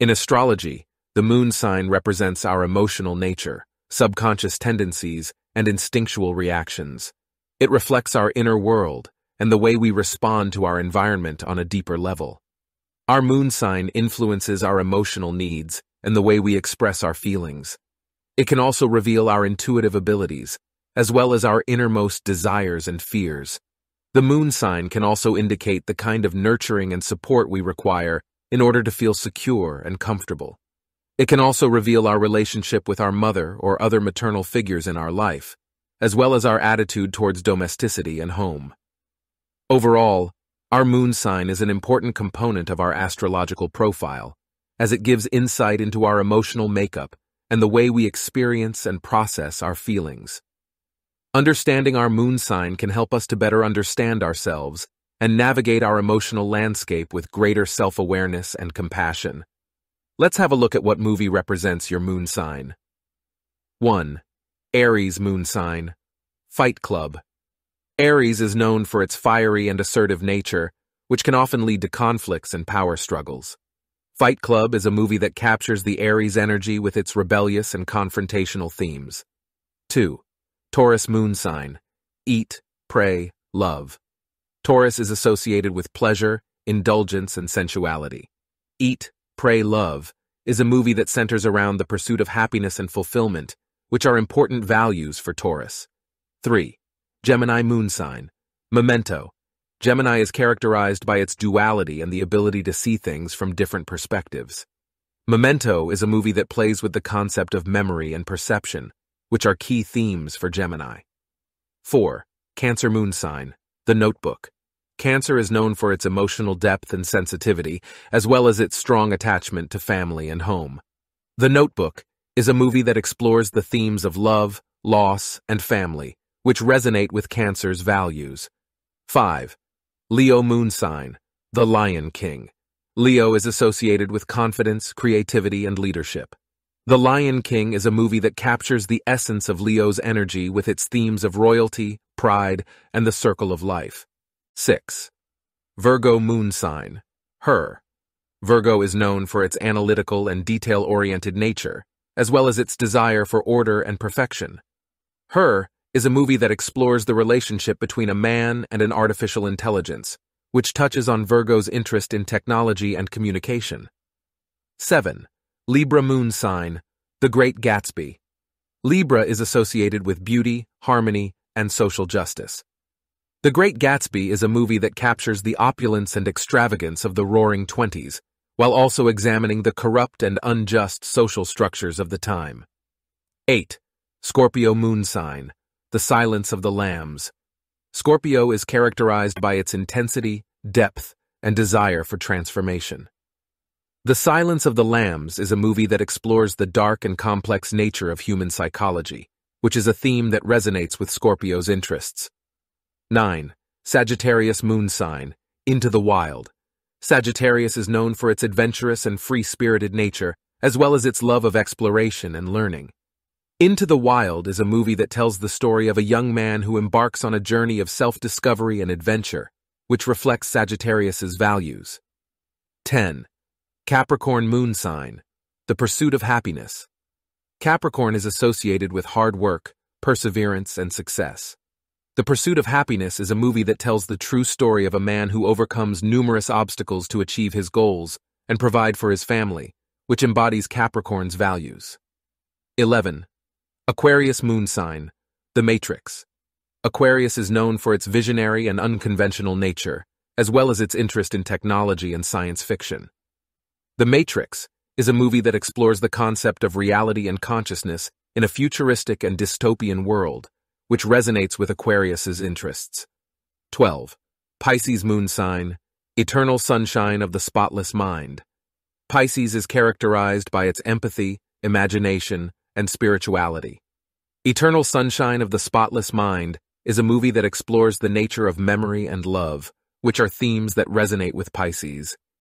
In astrology, the moon sign represents our emotional nature, subconscious tendencies, and instinctual reactions. It reflects our inner world and the way we respond to our environment on a deeper level. Our moon sign influences our emotional needs and the way we express our feelings. It can also reveal our intuitive abilities, as well as our innermost desires and fears. The moon sign can also indicate the kind of nurturing and support we require in order to feel secure and comfortable. It can also reveal our relationship with our mother or other maternal figures in our life, as well as our attitude towards domesticity and home. Overall, our moon sign is an important component of our astrological profile, as it gives insight into our emotional makeup and the way we experience and process our feelings. Understanding our moon sign can help us to better understand ourselves and navigate our emotional landscape with greater self-awareness and compassion. Let's have a look at what movie represents your moon sign. 1. Aries moon sign. Fight Club. Aries is known for its fiery and assertive nature, which can often lead to conflicts and power struggles. Fight Club is a movie that captures the Aries energy with its rebellious and confrontational themes. 2. Taurus moon sign. Eat, pray, love. Taurus is associated with pleasure, indulgence, and sensuality. Eat, Pray, Love is a movie that centers around the pursuit of happiness and fulfillment, which are important values for Taurus. 3. Gemini Moon Sign Memento. Gemini is characterized by its duality and the ability to see things from different perspectives. Memento is a movie that plays with the concept of memory and perception, which are key themes for Gemini. 4. Cancer Moon Sign The Notebook. Cancer is known for its emotional depth and sensitivity, as well as its strong attachment to family and home. The Notebook is a movie that explores the themes of love, loss, and family, which resonate with Cancer's values. 5. Leo Moon Sign, The Lion King. Leo is associated with confidence, creativity, and leadership. The Lion King is a movie that captures the essence of Leo's energy with its themes of royalty, pride, and the circle of life. 6. Virgo Moon Sign, Her. Virgo is known for its analytical and detail-oriented nature, as well as its desire for order and perfection. Her is a movie that explores the relationship between a man and an artificial intelligence, which touches on Virgo's interest in technology and communication. 7. Libra Moon Sign, The Great Gatsby. Libra is associated with beauty, harmony, and social justice. The Great Gatsby is a movie that captures the opulence and extravagance of the roaring twenties, while also examining the corrupt and unjust social structures of the time. 8. Scorpio Moon Sign, The Silence of the Lambs. Scorpio is characterized by its intensity, depth, and desire for transformation. The Silence of the Lambs is a movie that explores the dark and complex nature of human psychology, which is a theme that resonates with Scorpio's interests. 9. Sagittarius Moon Sign, Into the Wild. Sagittarius is known for its adventurous and free-spirited nature, as well as its love of exploration and learning. Into the Wild is a movie that tells the story of a young man who embarks on a journey of self-discovery and adventure, which reflects Sagittarius's values. 10. Capricorn Moon Sign, The Pursuit of Happiness. Capricorn is associated with hard work, perseverance, and success. The Pursuit of Happiness is a movie that tells the true story of a man who overcomes numerous obstacles to achieve his goals and provide for his family, which embodies Capricorn's values. 11. Aquarius Moon Sign, The Matrix. Aquarius is known for its visionary and unconventional nature, as well as its interest in technology and science fiction. The Matrix is a movie that explores the concept of reality and consciousness in a futuristic and dystopian world, which resonates with Aquarius's interests. 12. Pisces moon sign, eternal sunshine of the spotless mind. Pisces is characterized by its empathy, imagination, and spirituality. Eternal Sunshine of the Spotless Mind is a movie that explores the nature of memory and love, which are themes that resonate with Pisces.